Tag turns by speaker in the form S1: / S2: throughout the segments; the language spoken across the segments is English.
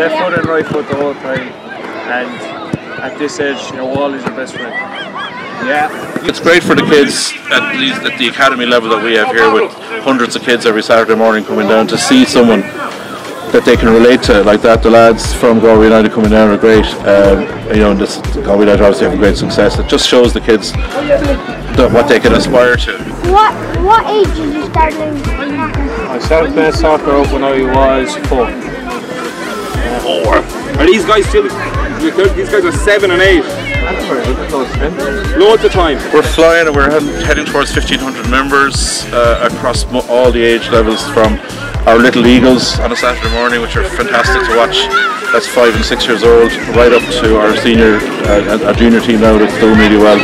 S1: left foot and right foot the whole time. And at this age, you know, wall is your best friend.
S2: Yeah. It's great for the kids at, these, at the academy level that we have here with hundreds of kids every Saturday morning coming down to see someone that they can relate to like that. The lads from Galway United coming down are great. Um, you know, and this Galway United obviously have a great success. It just shows the kids that what they can aspire to.
S3: What what age did you start learning soccer?
S1: I started playing soccer up when I was four.
S4: Four. Are these guys still? These guys are seven and eight. Loads of time.
S2: We're flying and we're heading, towards 1500 members uh, across all the age levels from our little eagles on a Saturday morning, which are fantastic to watch. That's five and six years old, right up to our senior, uh, our junior team now that's doing really well.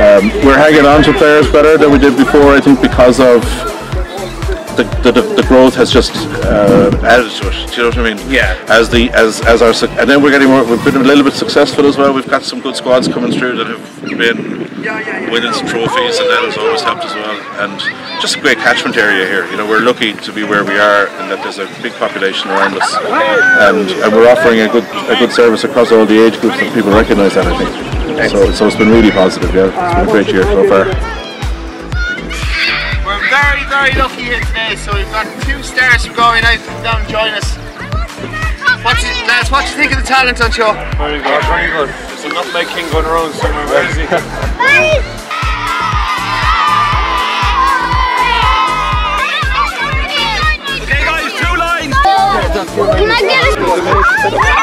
S2: Um, we're hanging on to players better than we did before, I think, because of the, the, the growth has just uh, added to it. Do you know what I mean?
S4: Yeah.
S2: As the as as our and then we're getting more. We've been a little bit successful as well. We've got some good squads coming through that have been winning some trophies, and that has always helped as well. And just a great catchment area here. You know, we're lucky to be where we are, and that there's a big population around us, and and we're offering a good a good service across all the age groups, and people recognise that. I think. So, so it's been really positive. Yeah, it's been a great year so far.
S5: We're very, very lucky here today. So we've got two stars from going out to come down and join us. What you, lads, what do you think of the talent on show?
S1: Very good, very good. There's a nutmeg king going around somewhere. Where is he?
S3: Can I get a